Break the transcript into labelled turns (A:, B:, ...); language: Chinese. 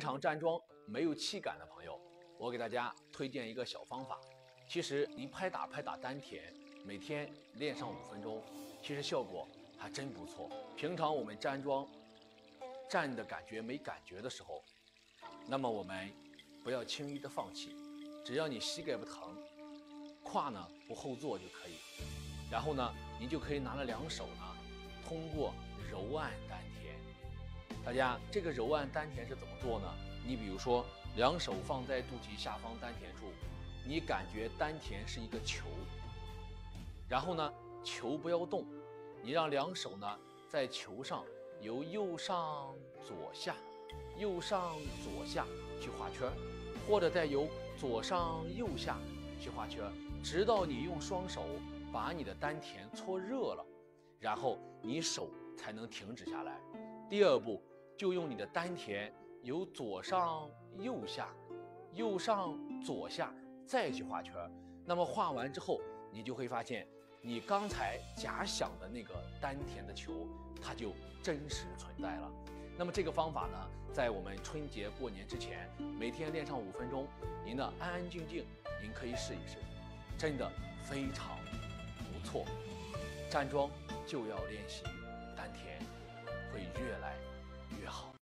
A: 常站桩没有气感的朋友，我给大家推荐一个小方法。其实您拍打拍打丹田，每天练上五分钟，其实效果还真不错。平常我们站桩站的感觉没感觉的时候，那么我们不要轻易的放弃，只要你膝盖不疼，胯呢不后坐就可以。然后呢，你就可以拿了两手呢，通过揉按丹田。大家，这个揉按丹田是怎么做呢？你比如说，两手放在肚脐下方丹田处，你感觉丹田是一个球，然后呢，球不要动，你让两手呢在球上由右上左下、右上左下去画圈，或者再由左上右下去画圈，直到你用双手把你的丹田搓热了，然后你手才能停止下来。第二步。就用你的丹田由左上右下、右上左下再去画圈，那么画完之后，你就会发现你刚才假想的那个丹田的球，它就真实存在了。那么这个方法呢，在我们春节过年之前，每天练上五分钟，您呢安安静静，您可以试一试，真的非常不错。站桩就要练习